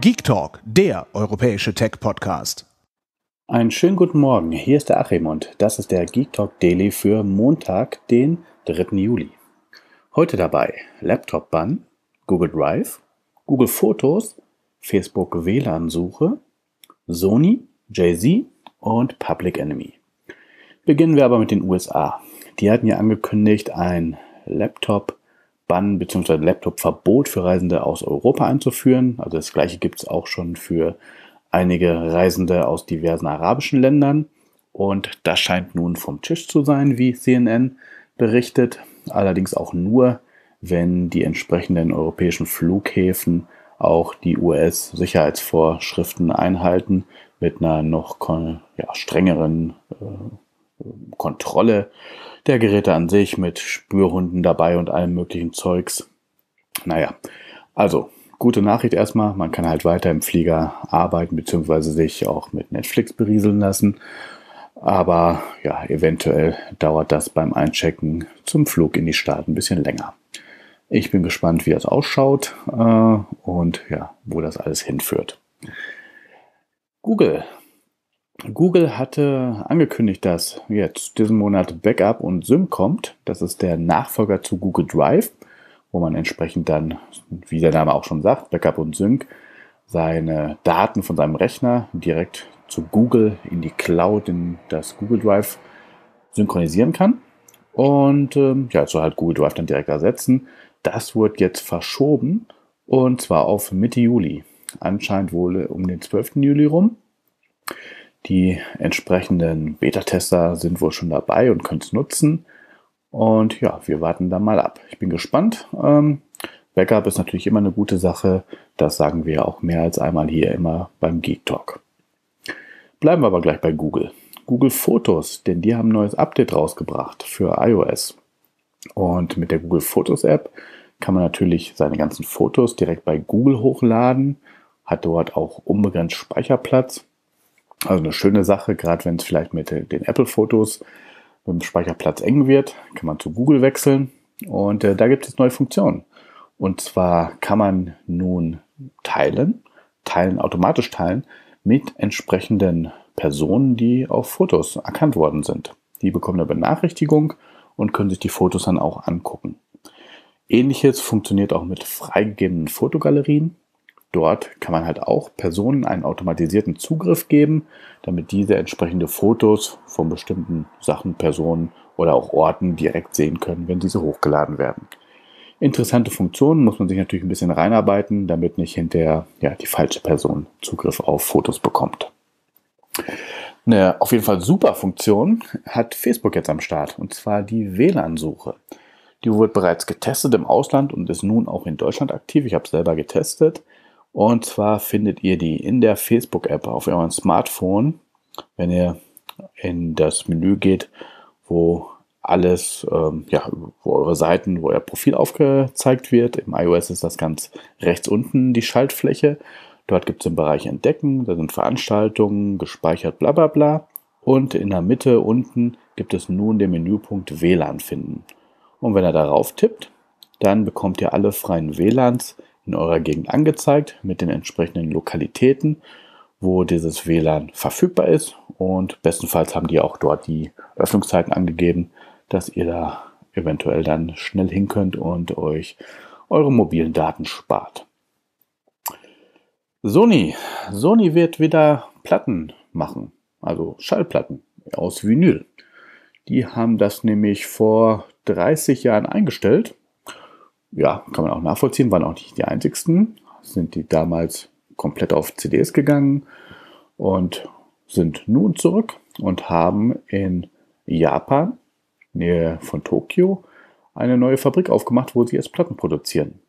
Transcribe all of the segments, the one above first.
Geek Talk, der europäische Tech-Podcast. Einen schönen guten Morgen, hier ist der Achim und das ist der Geek Talk Daily für Montag, den 3. Juli. Heute dabei Laptop-Bann, Google Drive, Google Fotos, Facebook WLAN-Suche, Sony, Jay-Z und Public Enemy. Beginnen wir aber mit den USA. Die hatten ja angekündigt, ein Laptop Bann bzw. Laptop-Verbot für Reisende aus Europa einzuführen. Also das gleiche gibt es auch schon für einige Reisende aus diversen arabischen Ländern. Und das scheint nun vom Tisch zu sein, wie CNN berichtet. Allerdings auch nur, wenn die entsprechenden europäischen Flughäfen auch die US-Sicherheitsvorschriften einhalten mit einer noch ja, strengeren äh, Kontrolle der Geräte an sich mit Spürhunden dabei und allem möglichen Zeugs. Naja, also gute Nachricht erstmal, man kann halt weiter im Flieger arbeiten beziehungsweise sich auch mit Netflix berieseln lassen. Aber ja, eventuell dauert das beim Einchecken zum Flug in die Staaten ein bisschen länger. Ich bin gespannt, wie das ausschaut äh, und ja, wo das alles hinführt. Google Google hatte angekündigt, dass jetzt diesen Monat Backup und Sync kommt. Das ist der Nachfolger zu Google Drive, wo man entsprechend dann, wie der Name auch schon sagt, Backup und Sync, seine Daten von seinem Rechner direkt zu Google in die Cloud, in das Google Drive synchronisieren kann. Und ähm, ja, so halt Google Drive dann direkt ersetzen. Das wird jetzt verschoben und zwar auf Mitte Juli. Anscheinend wohl um den 12. Juli rum. Die entsprechenden Beta-Tester sind wohl schon dabei und können es nutzen. Und ja, wir warten da mal ab. Ich bin gespannt. Ähm, Backup ist natürlich immer eine gute Sache. Das sagen wir auch mehr als einmal hier immer beim Geek Talk. Bleiben wir aber gleich bei Google. Google Fotos, denn die haben ein neues Update rausgebracht für iOS. Und mit der Google Fotos App kann man natürlich seine ganzen Fotos direkt bei Google hochladen, hat dort auch unbegrenzt Speicherplatz also eine schöne Sache, gerade wenn es vielleicht mit den Apple-Fotos mit dem Speicherplatz eng wird, kann man zu Google wechseln und äh, da gibt es neue Funktionen. Und zwar kann man nun teilen, teilen, automatisch teilen mit entsprechenden Personen, die auf Fotos erkannt worden sind. Die bekommen eine Benachrichtigung und können sich die Fotos dann auch angucken. Ähnliches funktioniert auch mit freigegebenen Fotogalerien. Dort kann man halt auch Personen einen automatisierten Zugriff geben, damit diese entsprechende Fotos von bestimmten Sachen, Personen oder auch Orten direkt sehen können, wenn diese hochgeladen werden. Interessante Funktionen muss man sich natürlich ein bisschen reinarbeiten, damit nicht hinterher ja, die falsche Person Zugriff auf Fotos bekommt. Eine auf jeden Fall super Funktion hat Facebook jetzt am Start, und zwar die WLAN-Suche. Die wird bereits getestet im Ausland und ist nun auch in Deutschland aktiv. Ich habe es selber getestet. Und zwar findet ihr die in der Facebook-App auf eurem Smartphone, wenn ihr in das Menü geht, wo alles, ähm, ja, wo eure Seiten, wo euer Profil aufgezeigt wird. Im iOS ist das ganz rechts unten die Schaltfläche. Dort gibt es den Bereich Entdecken, da sind Veranstaltungen, gespeichert, bla bla bla. Und in der Mitte unten gibt es nun den Menüpunkt WLAN finden. Und wenn ihr darauf tippt, dann bekommt ihr alle freien WLANs in eurer Gegend angezeigt mit den entsprechenden Lokalitäten, wo dieses WLAN verfügbar ist. Und bestenfalls haben die auch dort die Öffnungszeiten angegeben, dass ihr da eventuell dann schnell hin könnt und euch eure mobilen Daten spart. Sony. Sony wird wieder Platten machen, also Schallplatten aus Vinyl. Die haben das nämlich vor 30 Jahren eingestellt ja, kann man auch nachvollziehen, waren auch nicht die einzigsten. Sind die damals komplett auf CDs gegangen und sind nun zurück und haben in Japan, Nähe von Tokio, eine neue Fabrik aufgemacht, wo sie jetzt Platten produzieren.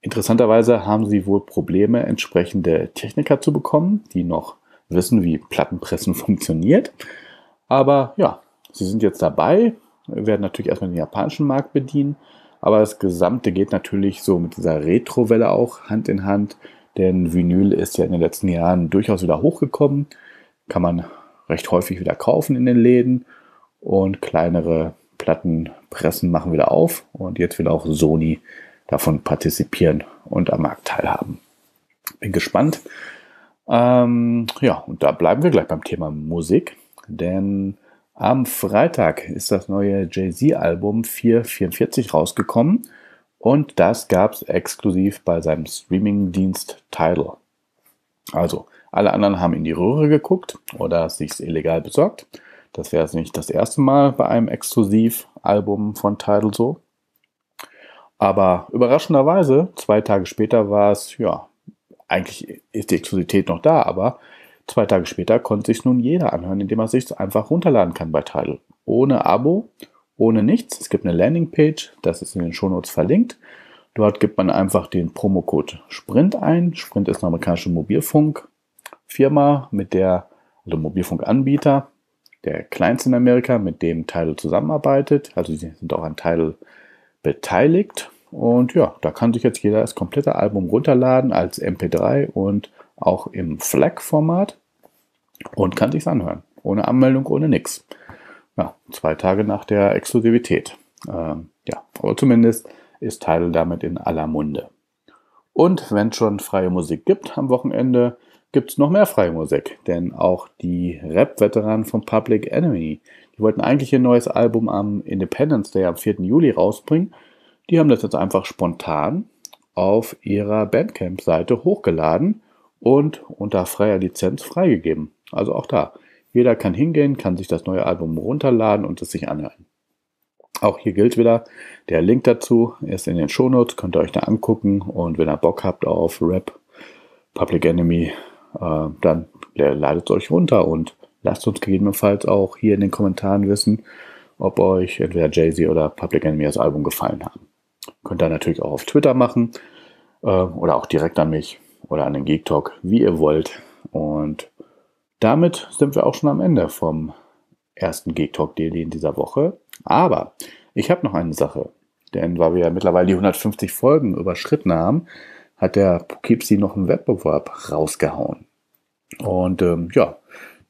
Interessanterweise haben sie wohl Probleme, entsprechende Techniker zu bekommen, die noch wissen, wie Plattenpressen funktioniert. Aber ja, sie sind jetzt dabei, werden natürlich erstmal den japanischen Markt bedienen aber das Gesamte geht natürlich so mit dieser Retro-Welle auch Hand in Hand, denn Vinyl ist ja in den letzten Jahren durchaus wieder hochgekommen. Kann man recht häufig wieder kaufen in den Läden und kleinere Plattenpressen machen wieder auf und jetzt will auch Sony davon partizipieren und am Markt teilhaben. Bin gespannt. Ähm, ja, und da bleiben wir gleich beim Thema Musik, denn am Freitag ist das neue Jay-Z-Album 444 rausgekommen und das gab es exklusiv bei seinem Streaming-Dienst Tidal. Also, alle anderen haben in die Röhre geguckt oder sich illegal besorgt. Das wäre jetzt nicht das erste Mal bei einem Exklusivalbum von Tidal so. Aber überraschenderweise, zwei Tage später war es, ja, eigentlich ist die Exklusivität noch da, aber zwei Tage später konnte sich nun jeder anhören, indem er sich einfach runterladen kann bei Tidal. Ohne Abo, ohne nichts. Es gibt eine Landingpage, das ist in den Shownotes verlinkt. Dort gibt man einfach den Promocode Sprint ein. Sprint ist eine amerikanische Mobilfunkfirma, mit der, also Mobilfunkanbieter, der kleinste in Amerika, mit dem Tidal zusammenarbeitet. Also sie sind auch an Tidal beteiligt. Und ja, da kann sich jetzt jeder das komplette Album runterladen als MP3 und auch im FLAC-Format und kann sich's anhören. Ohne Anmeldung, ohne nix. Ja, zwei Tage nach der Exklusivität. Ähm, ja, aber zumindest ist Tidal damit in aller Munde. Und wenn schon freie Musik gibt am Wochenende, gibt es noch mehr freie Musik. Denn auch die Rap-Veteranen von Public Enemy, die wollten eigentlich ihr neues Album am Independence Day am 4. Juli rausbringen. Die haben das jetzt einfach spontan auf ihrer Bandcamp-Seite hochgeladen und unter freier Lizenz freigegeben. Also auch da. Jeder kann hingehen, kann sich das neue Album runterladen und es sich anhören. Auch hier gilt wieder, der Link dazu ist in den Shownotes, könnt ihr euch da angucken und wenn ihr Bock habt auf Rap, Public Enemy, äh, dann ladet es euch runter und lasst uns gegebenenfalls auch hier in den Kommentaren wissen, ob euch entweder Jay-Z oder Public Enemy das Album gefallen haben. Könnt ihr natürlich auch auf Twitter machen äh, oder auch direkt an mich oder an den Geek Talk, wie ihr wollt. Und damit sind wir auch schon am Ende vom ersten Geek Talk Daily in dieser Woche. Aber ich habe noch eine Sache. Denn weil wir ja mittlerweile die 150 Folgen überschritten haben, hat der Poughkeepsie noch einen Wettbewerb rausgehauen. Und ähm, ja,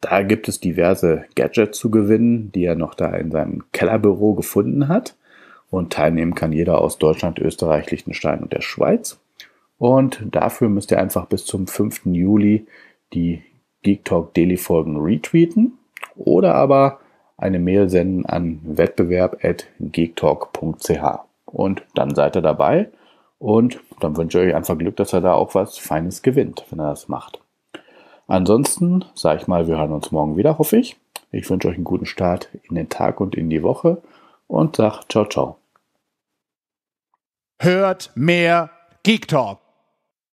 da gibt es diverse Gadgets zu gewinnen, die er noch da in seinem Kellerbüro gefunden hat. Und teilnehmen kann jeder aus Deutschland, Österreich, Liechtenstein und der Schweiz. Und dafür müsst ihr einfach bis zum 5. Juli die Geek Talk Daily Folgen retweeten oder aber eine Mail senden an wettbewerb.geektalk.ch. Und dann seid ihr dabei und dann wünsche ich euch einfach Glück, dass er da auch was Feines gewinnt, wenn er das macht. Ansonsten sage ich mal, wir hören uns morgen wieder, hoffe ich. Ich wünsche euch einen guten Start in den Tag und in die Woche und sag ciao, ciao. Hört mehr Geek Talk.